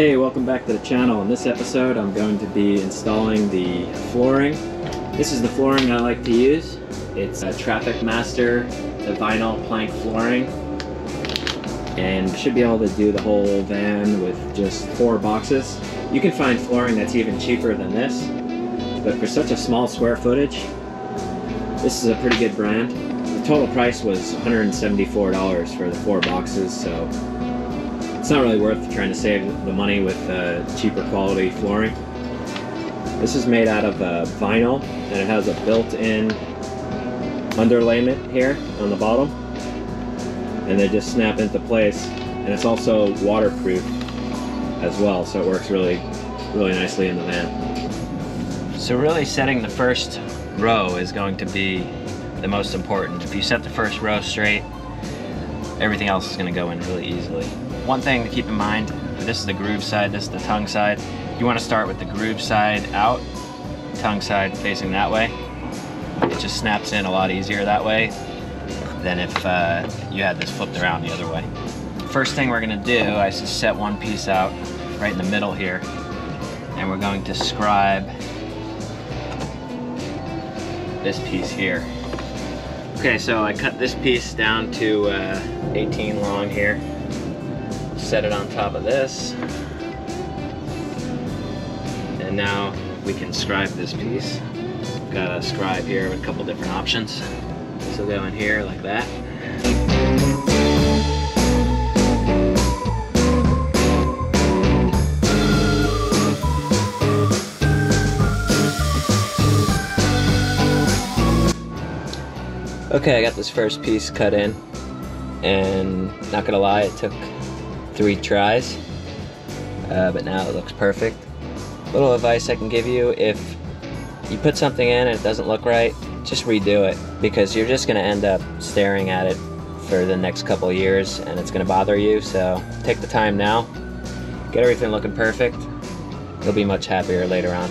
Hey, welcome back to the channel. In this episode, I'm going to be installing the flooring. This is the flooring I like to use. It's a Traffic Master, the vinyl plank flooring. And should be able to do the whole van with just four boxes. You can find flooring that's even cheaper than this, but for such a small square footage, this is a pretty good brand. The total price was $174 for the four boxes, so it's not really worth trying to save the money with uh, cheaper quality flooring. This is made out of uh, vinyl and it has a built-in underlayment here on the bottom and they just snap into place and it's also waterproof as well so it works really really nicely in the van. So really setting the first row is going to be the most important. If you set the first row straight everything else is going to go in really easily. One thing to keep in mind, this is the groove side, this is the tongue side. You want to start with the groove side out, tongue side facing that way. It just snaps in a lot easier that way than if uh, you had this flipped around the other way. First thing we're going to do is just set one piece out right in the middle here and we're going to scribe this piece here. Okay, so I cut this piece down to uh, 18 long here. Set it on top of this. And now we can scribe this piece. Got a scribe here with a couple different options. This will go in here like that. Okay, I got this first piece cut in, and not gonna lie, it took three tries, uh, but now it looks perfect. Little advice I can give you, if you put something in and it doesn't look right, just redo it, because you're just gonna end up staring at it for the next couple years, and it's gonna bother you, so take the time now, get everything looking perfect, you'll be much happier later on.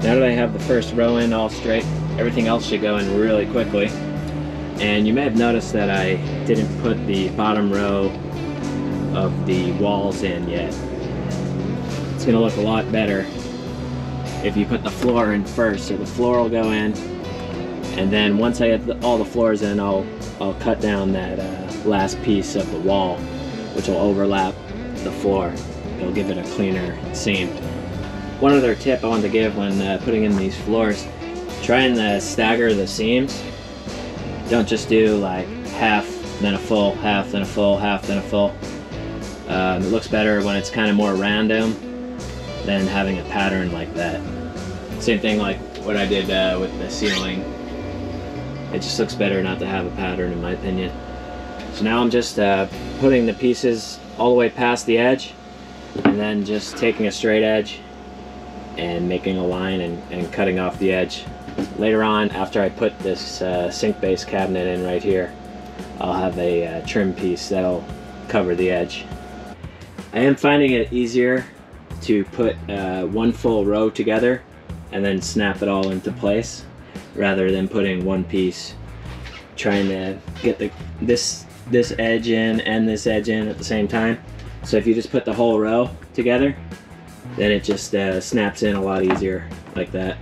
Now that I have the first row in all straight, everything else should go in really quickly. And you may have noticed that I didn't put the bottom row of the walls in yet. It's gonna look a lot better if you put the floor in first. So the floor will go in, and then once I get the, all the floors in, I'll, I'll cut down that uh, last piece of the wall, which will overlap the floor. It'll give it a cleaner seam. One other tip I want to give when uh, putting in these floors, try and uh, stagger the seams. Don't just do like half, then a full, half, then a full, half, then a full. Um, it looks better when it's kind of more random than having a pattern like that. Same thing like what I did uh, with the ceiling. It just looks better not to have a pattern in my opinion. So now I'm just uh, putting the pieces all the way past the edge and then just taking a straight edge and making a line and, and cutting off the edge. Later on, after I put this uh, sink base cabinet in right here, I'll have a uh, trim piece that'll cover the edge. I am finding it easier to put uh, one full row together and then snap it all into place rather than putting one piece trying to get the this this edge in and this edge in at the same time. So if you just put the whole row together, then it just uh, snaps in a lot easier like that.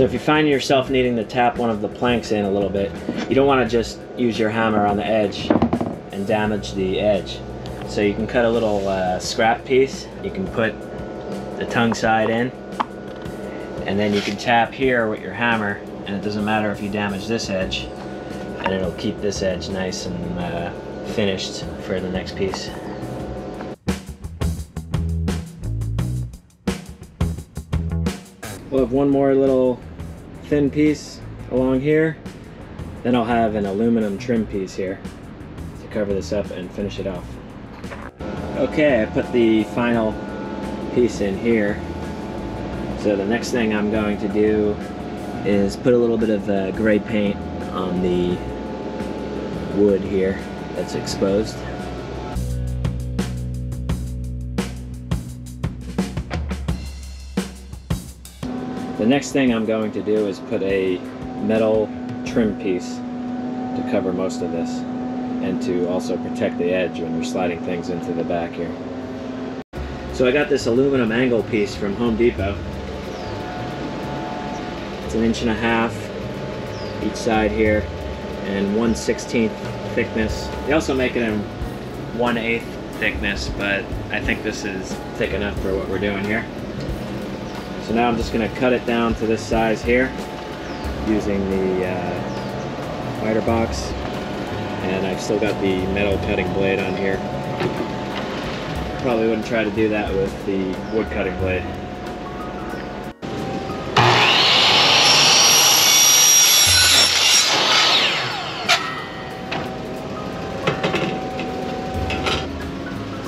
So if you find yourself needing to tap one of the planks in a little bit, you don't want to just use your hammer on the edge and damage the edge. So you can cut a little uh, scrap piece, you can put the tongue side in, and then you can tap here with your hammer, and it doesn't matter if you damage this edge, and it'll keep this edge nice and uh, finished for the next piece. We'll have one more little thin piece along here, then I'll have an aluminum trim piece here to cover this up and finish it off. Okay, I put the final piece in here. So the next thing I'm going to do is put a little bit of uh, gray paint on the wood here that's exposed. Next thing I'm going to do is put a metal trim piece to cover most of this and to also protect the edge when you're sliding things into the back here. So I got this aluminum angle piece from Home Depot. It's an inch and a half each side here and 1 16th thickness. They also make it in 1 8th thickness, but I think this is thick enough for what we're doing here. So now I'm just going to cut it down to this size here using the uh, miter box and I've still got the metal cutting blade on here. Probably wouldn't try to do that with the wood cutting blade.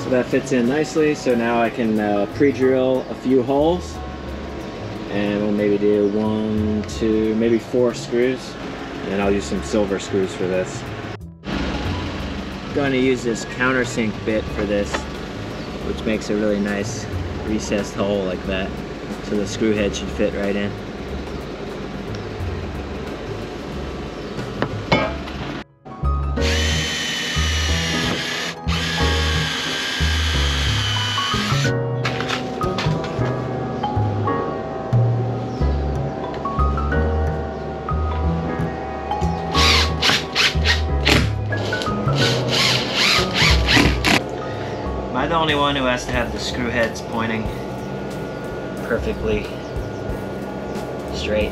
So that fits in nicely, so now I can uh, pre-drill a few holes and we'll maybe do one, two, maybe four screws and I'll use some silver screws for this. I'm going to use this countersink bit for this which makes a really nice recessed hole like that so the screw head should fit right in. Only one who has to have the screw heads pointing perfectly straight?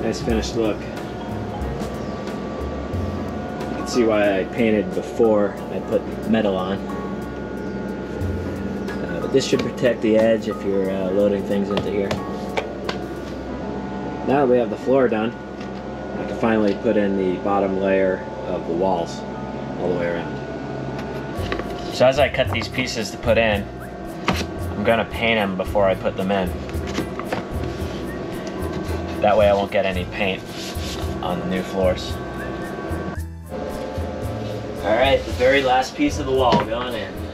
Nice finished look. You can see why I painted before I put metal on. This should protect the edge if you're uh, loading things into here. Now that we have the floor done, I can finally put in the bottom layer of the walls all the way around. So as I cut these pieces to put in, I'm gonna paint them before I put them in. That way I won't get any paint on the new floors. All right, the very last piece of the wall going in.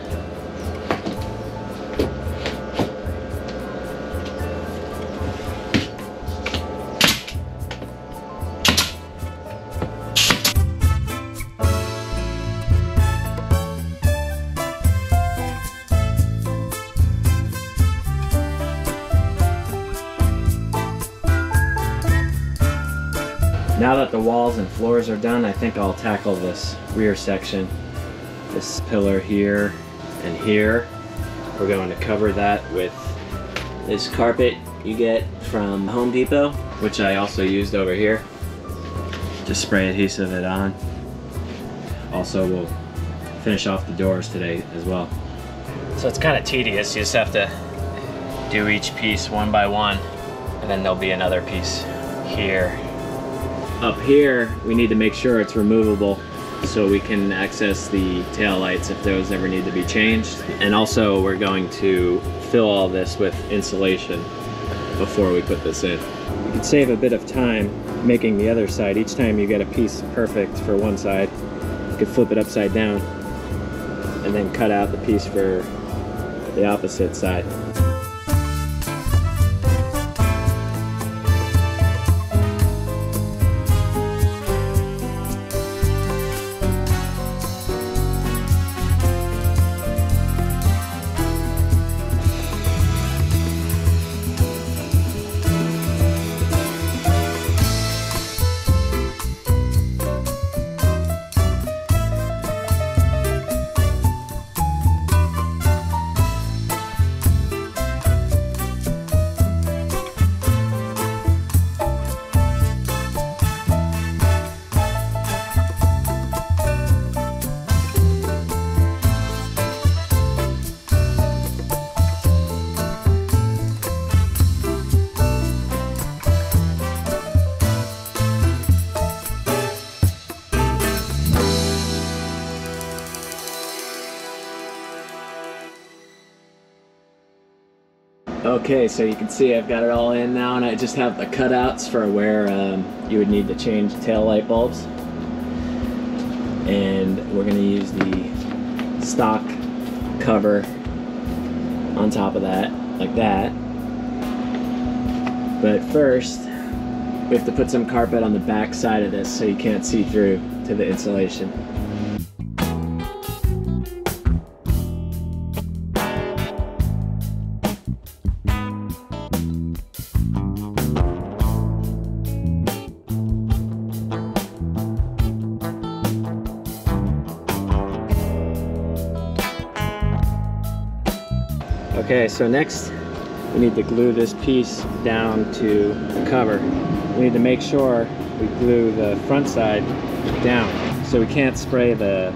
That the walls and floors are done, I think I'll tackle this rear section. This pillar here and here. We're going to cover that with this carpet you get from Home Depot, which I also used over here. Just spray adhesive it on. Also, we'll finish off the doors today as well. So it's kind of tedious. You just have to do each piece one by one, and then there'll be another piece here up here we need to make sure it's removable so we can access the tail lights if those ever need to be changed and also we're going to fill all this with insulation before we put this in. You can save a bit of time making the other side. Each time you get a piece perfect for one side, you could flip it upside down and then cut out the piece for the opposite side. Okay, so you can see I've got it all in now and I just have the cutouts for where um, you would need to change tail light bulbs. and we're gonna use the stock cover on top of that, like that. But first, we have to put some carpet on the back side of this so you can't see through to the insulation. So next we need to glue this piece down to the cover. We need to make sure we glue the front side down. So we can't spray the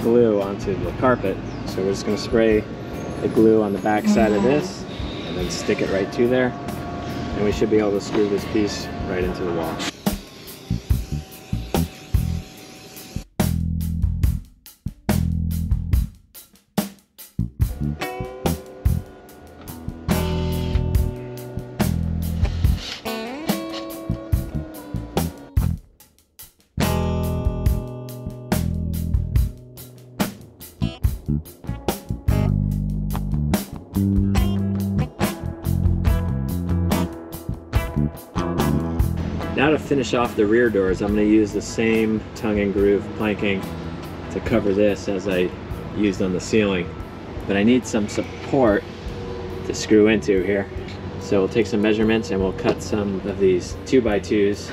glue onto the carpet. So we're just gonna spray the glue on the back side of this and then stick it right to there. And we should be able to screw this piece right into the wall. Finish off the rear doors, I'm going to use the same tongue and groove planking to cover this as I used on the ceiling. But I need some support to screw into here. So we'll take some measurements and we'll cut some of these 2x2s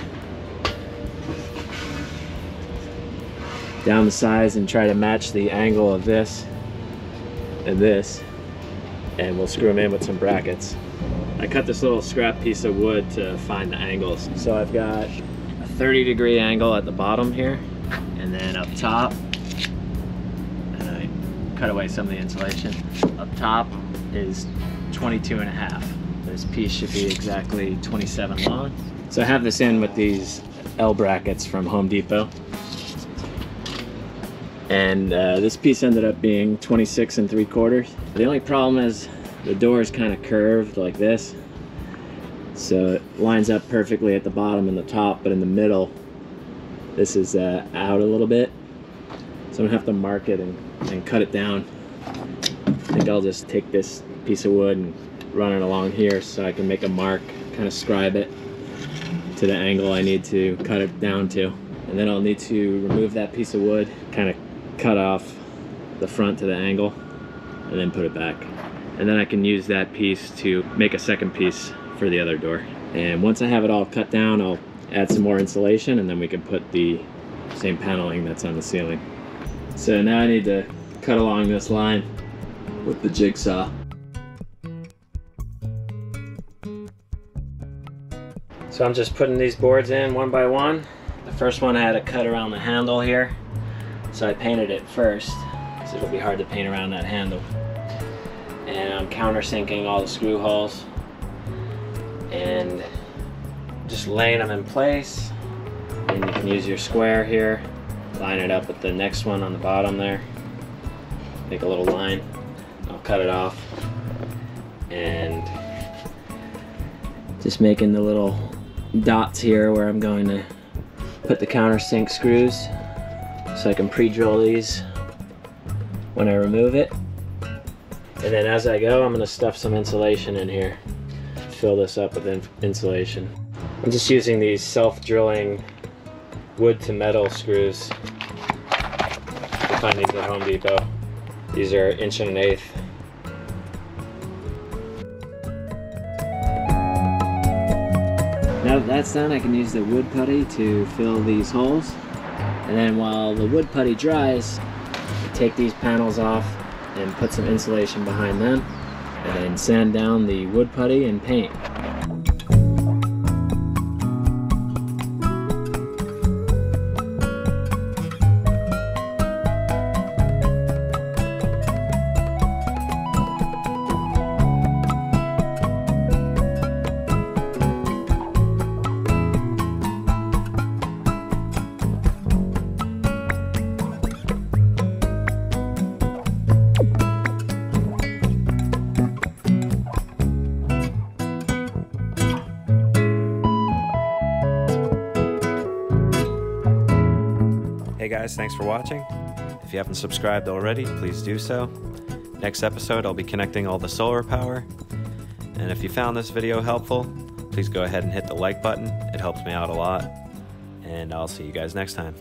down the size and try to match the angle of this and this and we'll screw them in with some brackets. I cut this little scrap piece of wood to find the angles. So I've got a 30 degree angle at the bottom here, and then up top, and I cut away some of the insulation. Up top is 22 and a half. This piece should be exactly 27 long. So I have this in with these L brackets from Home Depot. And uh, this piece ended up being 26 and 3 quarters. The only problem is the door is kind of curved like this. So it lines up perfectly at the bottom and the top, but in the middle, this is uh, out a little bit. So I'm gonna have to mark it and, and cut it down. I think I'll just take this piece of wood and run it along here so I can make a mark, kind of scribe it to the angle I need to cut it down to. And then I'll need to remove that piece of wood, kind of cut off the front to the angle, and then put it back and then I can use that piece to make a second piece for the other door. And once I have it all cut down, I'll add some more insulation and then we can put the same paneling that's on the ceiling. So now I need to cut along this line with the jigsaw. So I'm just putting these boards in one by one. The first one I had to cut around the handle here. So I painted it first, because it'll be hard to paint around that handle and I'm countersinking all the screw holes and just laying them in place. And you can use your square here line it up with the next one on the bottom there. Make a little line. I'll cut it off. And just making the little dots here where I'm going to put the countersink screws so I can pre-drill these when I remove it and then as I go, I'm gonna stuff some insulation in here. Fill this up with in insulation. I'm just using these self-drilling wood to metal screws. You find these at Home Depot. These are inch and an eighth. Now that that's done, I can use the wood putty to fill these holes. And then while the wood putty dries, take these panels off and put some insulation behind them and then sand down the wood putty and paint. Guys, thanks for watching. If you haven't subscribed already, please do so. Next episode, I'll be connecting all the solar power. And if you found this video helpful, please go ahead and hit the like button. It helps me out a lot. And I'll see you guys next time.